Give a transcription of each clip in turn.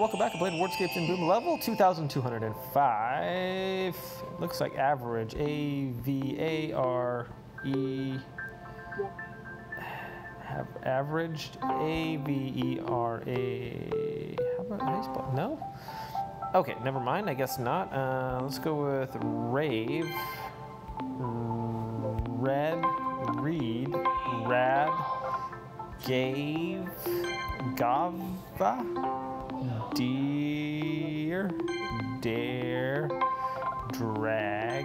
welcome back. I played Wordscapes in Bloom level 2205. Looks like average. A V A R E. Have averaged A V E R A. How about baseball? No? Okay, never mind. I guess not. Uh, let's go with rave. Red, read, rad, gave, gava, deer, dare, drag,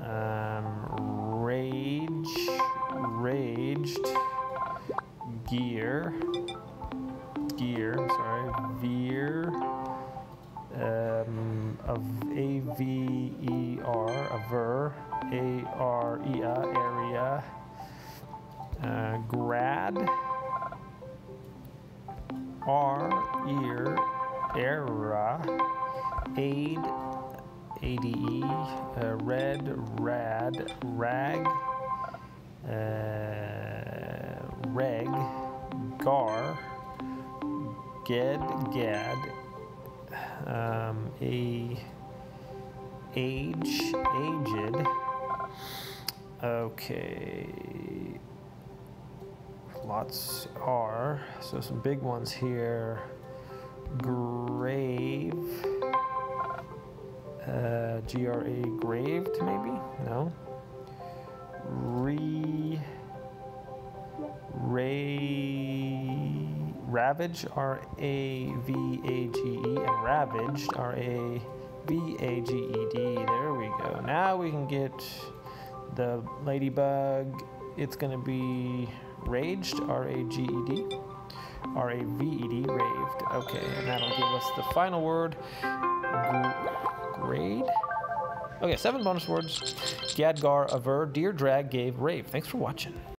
um, rage, raged, gear, gear, sorry, veer, um, of A V E R, aver, A R E A, area, uh, grad, R, era, aid, A D E, uh, red, rad, rag, uh, reg, gar, ged, gad, um, a age, aged. Okay. Lots are. So some big ones here. Grave. Uh, G R A graved maybe? No. Re. Ray. Ravage, R A V A G E, and Ravaged, R A V A G E D. There we go. Now we can get the ladybug. It's going to be Raged, R A G E D. R A V E D, raved. Okay, and that'll give us the final word. Gr- grade? Okay, seven bonus words. Gadgar, aver, deer, drag, gave, rave. Thanks for watching.